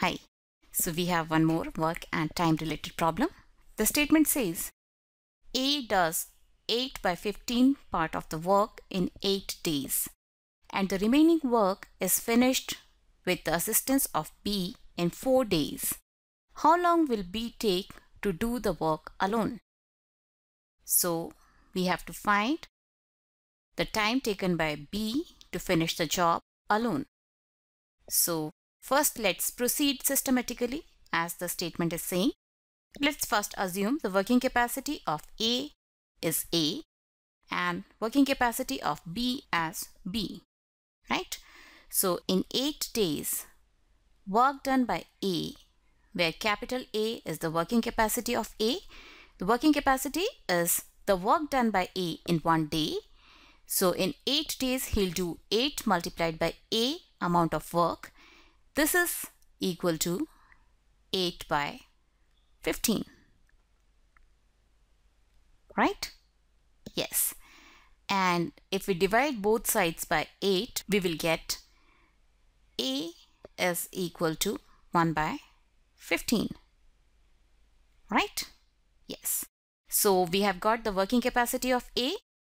Hi. So we have one more work and time related problem. The statement says A does 8 by 15 part of the work in 8 days and the remaining work is finished with the assistance of B in 4 days. How long will B take to do the work alone? So we have to find the time taken by B to finish the job alone. So first let's proceed systematically as the statement is saying. Let's first assume the working capacity of A is A and working capacity of B as B, right? So in 8 days, work done by A, where capital A is the working capacity of A, the working capacity is the work done by A in one day. So in 8 days, he'll do 8 multiplied by A amount of work. This is equal to 8 by 15. Right? Yes. And if we divide both sides by 8, we will get A is equal to 1 by 15. Right? Yes. So we have got the working capacity of A,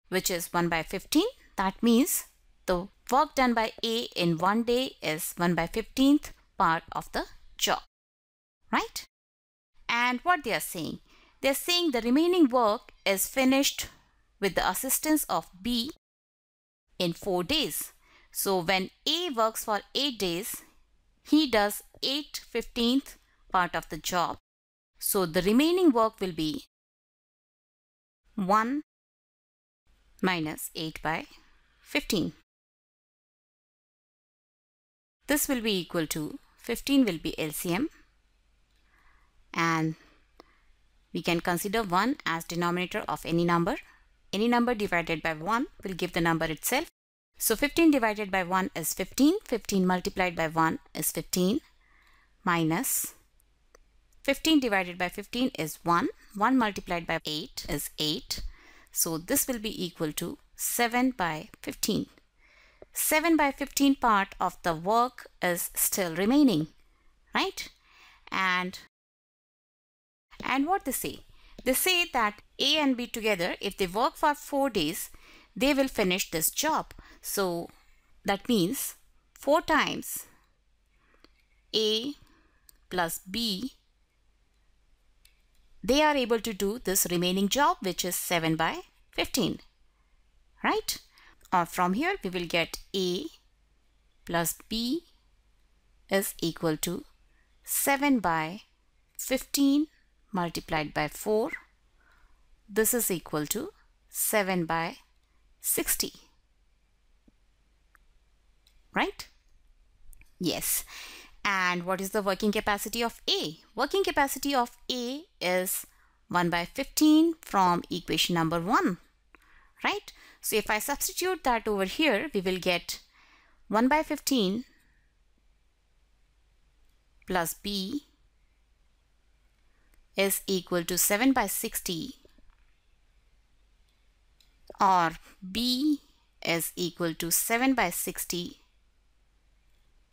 which is 1 by 15. That means the work done by A in one day is 1 by 15th part of the job. Right? And what they are saying? They are saying the remaining work is finished with the assistance of B in 4 days. So when A works for 8 days, he does 8 15th part of the job. So the remaining work will be 1 minus 8 by 15. This will be equal to 15 will be LCM and we can consider 1 as denominator of any number. Any number divided by 1 will give the number itself. So 15 divided by 1 is 15. 15 multiplied by 1 is 15 minus 15 divided by 15 is 1. 1 multiplied by 8 is 8. So this will be equal to 7 by 15. 7 by 15 part of the work is still remaining, right? And and what they say? They say that A and B together, if they work for 4 days, they will finish this job. So that means 4 times A plus B, they are able to do this remaining job, which is 7 by 15, right? Or from here, we will get A plus B is equal to 7 by 15 multiplied by 4. This is equal to 7 by 60. Right? Yes. And what is the working capacity of A? Working capacity of A is 1 by 15 from equation number 1. Right? So if I substitute that over here, we will get 1 by 15 plus B is equal to 7 by 60 or B is equal to 7 by 60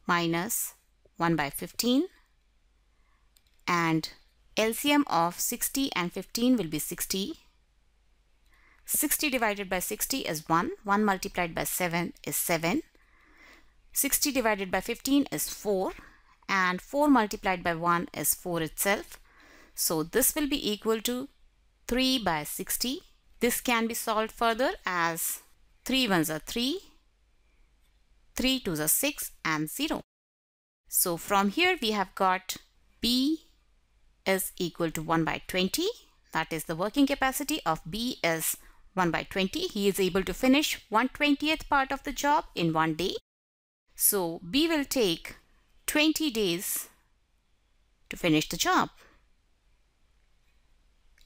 minus 1 by 15 and LCM of 60 and 15 will be 60. 60 divided by 60 is 1. 1 multiplied by 7 is 7. 60 divided by 15 is 4 and 4 multiplied by 1 is 4 itself. So this will be equal to 3 by 60. This can be solved further as 3 ones are 3, 3 twos are 6 and 0. So from here we have got B is equal to 1 by 20. That is the working capacity of B is 1 by 20. He is able to finish 1 20th part of the job in one day. So B will take 20 days to finish the job.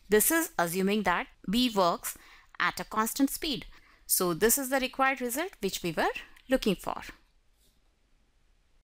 This is assuming that B works at a constant speed. So this is the required result which we were looking for.